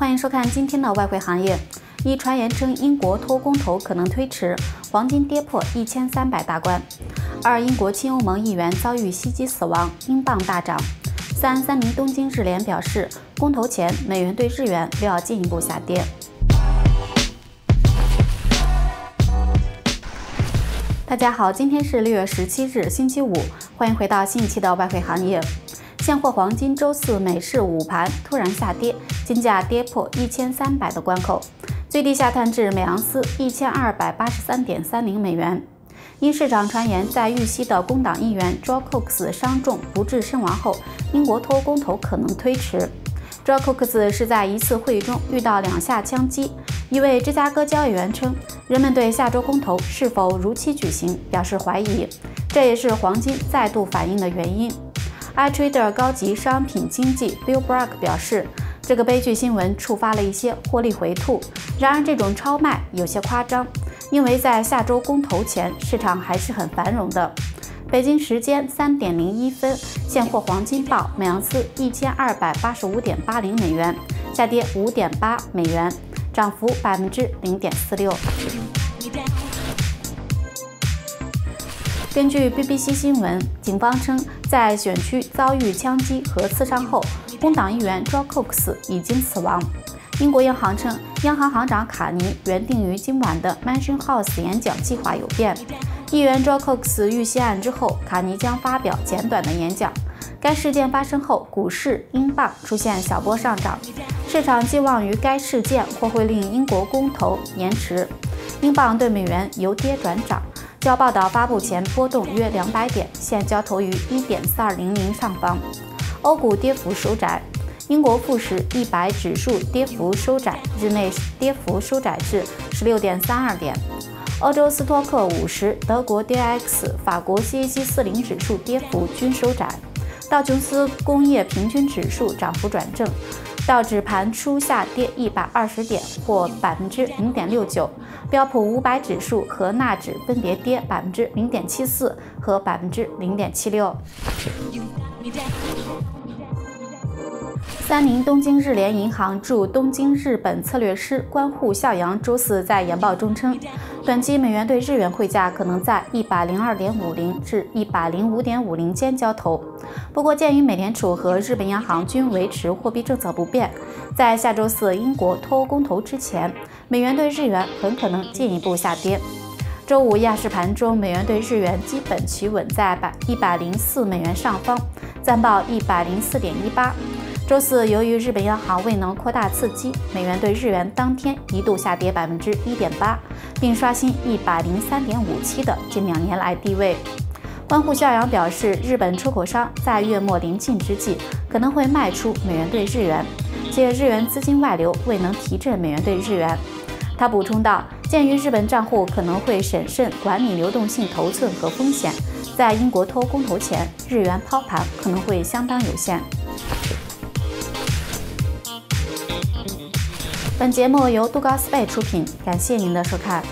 欢迎收看今天的外汇行业。一传言称英国脱公投可能推迟，黄金跌破一千三百大关。二英国亲欧盟议员遭遇袭击死亡，英镑大涨。三三名东京日联表示，公投前美元对日元料要进一步下跌。大家好，今天是六月十七日，星期五，欢迎回到新一期的外汇行业。现货黄金周四美市午盘突然下跌，金价跌破一千三百的关口，最低下探至每盎司一千二百八十三点三零美元。因市场传言，在遇袭的工党议员 Joe Cox 伤重不治身亡后，英国脱欧公投可能推迟。Joe Cox 是在一次会议中遇到两下枪击。一位芝加哥交易员称，人们对下周公投是否如期举行表示怀疑，这也是黄金再度反应的原因。iTrader 高级商品经济 Bill Bragg 表示，这个悲剧新闻触发了一些获利回吐。然而，这种超卖有些夸张，因为在下周公投前，市场还是很繁荣的。北京时间三点零一分，现货黄金报每盎司一千二百八十五点八零美元，下跌五点八美元，涨幅百分之零点四六。根据 BBC 新闻，警方称，在选区遭遇枪击和刺伤后，工党议员 Joe Cox 已经死亡。英国央行称，央行行长卡尼原定于今晚的 Mansion House 演讲计划有变。议员 Joe Cox 遇袭案之后，卡尼将发表简短的演讲。该事件发生后，股市、英镑出现小波上涨，市场寄望于该事件或会令英国公投延迟。英镑对美元由跌转涨。较报道发布前波动约两百点，现交投于一点四二零零上方。欧股跌幅收窄，英国富时一百指数跌幅收窄，日内跌幅收窄至十六点三二点。欧洲斯托克五十、德国 d x、法国 CAC 四零指数跌幅均收窄。道琼斯工业平均指数涨幅转正。道指盘初下跌一百二十点，或百分之零点六九；标普五百指数和纳指分别跌百分之零点七四和百分之零点七六。三名东京日联银行驻东京日本策略师关户孝阳周四在研报中称，短期美元对日元汇价可能在一百零二点五零至一百零五点五零间交投。不过，鉴于美联储和日本央行均维持货币政策不变，在下周四英国脱欧公投之前，美元对日元很可能进一步下跌。周五亚市盘中，美元对日元基本企稳在百一百零四美元上方，暂报一百零四点一八。周四，由于日本央行未能扩大刺激，美元对日元当天一度下跌百分之一点八，并刷新一百零三点五七的近两年来低位。关户孝阳表示，日本出口商在月末临近之际可能会卖出美元对日元，且日元资金外流未能提振美元对日元。他补充道，鉴于日本账户可能会审慎管理流动性头寸和风险，在英国脱欧公投前，日元抛盘可能会相当有限。本节目由杜高斯贝出品，感谢您的收看。